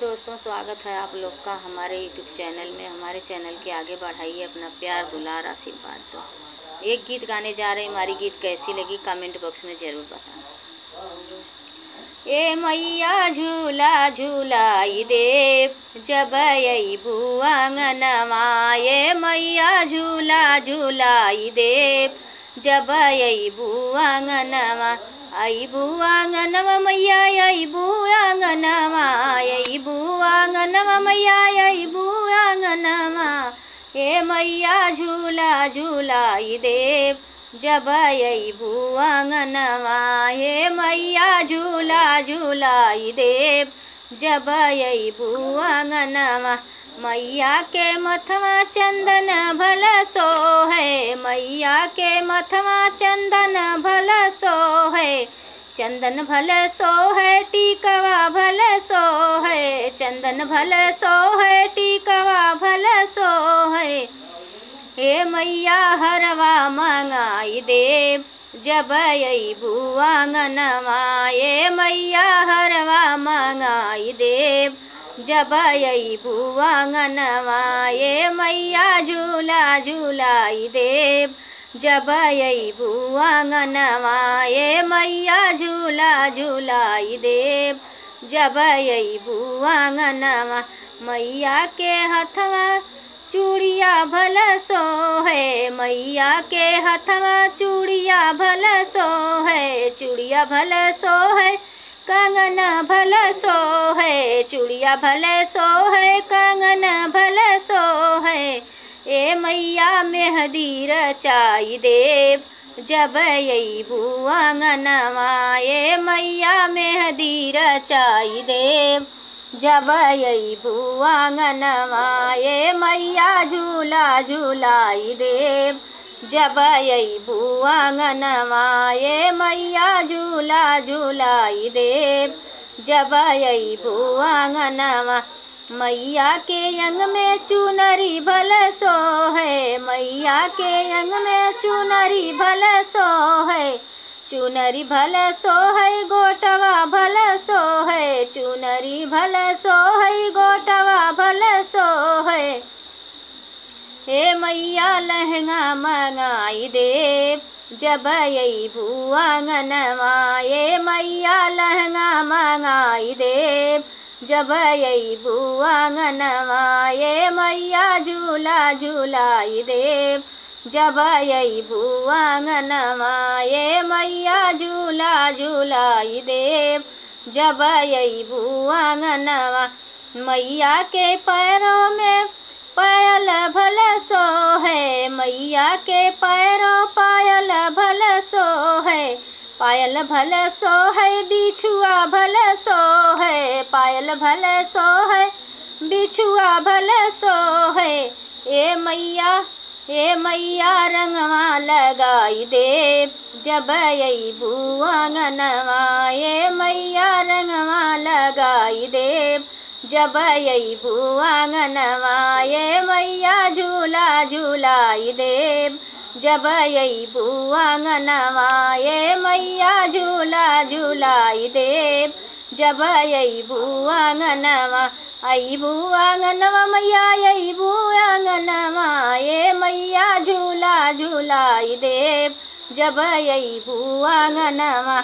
दोस्तों, स्वागत है आप लोग का हमारे यूट्यूब चैनल में। हमारे चैनल के आगे बढ़ाइए अपना प्यार दुलार आशीर्वाद। दो एक गीत गाने जा रहे हमारी गीत कैसी लगी कमेंट बॉक्स में ज़रूर बताना। ए मैया, झूला, झूलाई देव जब अबू आंगनवा ए मैया, झूला, झूलाई देव जब अबू आंगनवा अबू आंगनवा मैया अबू आंगनवा अबू आंगनवा मैया अबू आंगनवा ए मैया झूला झूलाई देव जब अबू आंगनवा हे मैया झूला झूलाई देव जब अबू आंगनवा मैया के मथवा चंदन भल सो है मैया के मथवा चंदन भल सो है। चंदन भल सो है, टीकवा भल सो है चंदन भल सो है टीकवा भल सो है हे मैया, हरवा मंगाई देव जब अबू आंगनवा ये मैया, हरवा मंगाई देव जब अबू आंगनवा ये मैया, झूला झूलाई देव जब अबू आंगनवा ये मैया, झूला झूलाई देव जब अबू आंगनवा मैया के हथवा चूड़िया भल सो है मैया के हथवा चूड़िया भल सो है चूड़िया भल सो है कंगन भल सो है चूड़िया भल सो है कंगन भल सो है ए मैया मेहदी रचाई देव जब अबू आंगनवा ए मैया मेहदी रचाई देव जब अबू आंगनवा ये मैया झूला झूलाई देव जब अबू आंगनवा ये मैया झूला झूलाई देव जब अबू आंगनवा मैया के यंग में चुनरी भल सो है, मैया के यंग में चुनरी भल सो है। चुनरी भल सो है, गोटवा भल सो है, चुनरी भल सो है, गोटवा भल सो है। हे मैया, लहंगा मंगाई दे, जब अबू आंगनवा ये मैया, लहंगा मंगाई जब अबू आंगनवा ये मैया झूला झूलाई देव। जब अबू आंगनवा ये मैया झूला झूलाई देव। जब अबू आंगनवा मैया के पैरों में पायल भल सो है मैया के पैरों पायल भल सो है पायल भल सो है बिछुआ भल सो पायल भल सो है, बिछुआ भल सो है। ए मैया ए मैया रंगवा लगाई देव जब अबू आंगनवा ये मैया रंगवा लगाई देव जब अबू आंगनवा ये मैया झूला झूलाई देव जब अबू आंगनवा ये मैया झूला झूलाई देव जब अबू आंगनवा अबू आंगनवा मैया अबू आंगनवा ये मैया झूला झूलाई देव जब अबू आंगनवा